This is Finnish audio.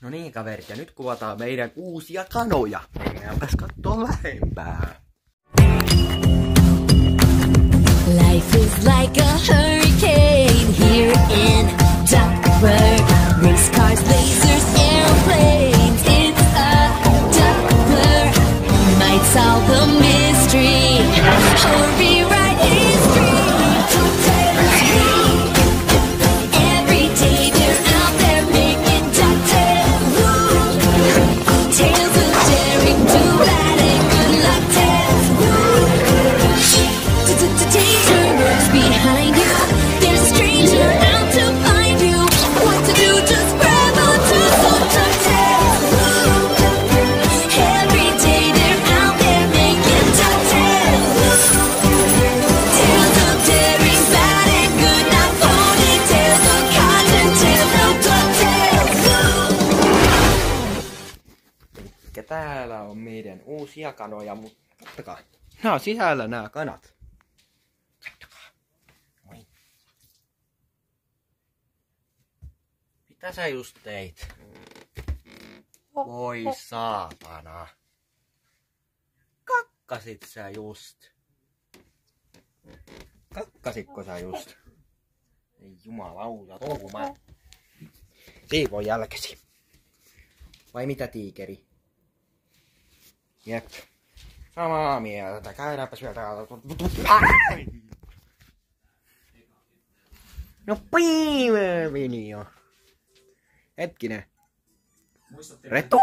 No niin kaverit, ja nyt kuvataan meidän uusia kanoja. Mennäänpäs kattoo lähempää. Life is like a hurricane here in Duckburg. Race cars, lasers, airplanes. It's a Duckburg. Might solve the mystery or täällä on meidän uusia kanoja, mutta ottakaa. Nää on sisällä nämä kanat. Kattokaa. Moi. Mitä sä just teit? Voi saatana. Kakkasit sä just. Kakkasitko sä just? Ei jumalauta, touhu mä. Siivon jälkesi. Vai mitä tiikeri? Jep. Samaa mieltä. Käydäänpä sieltä. No piimeni jo. Hetkinen. Muistatte, Reto?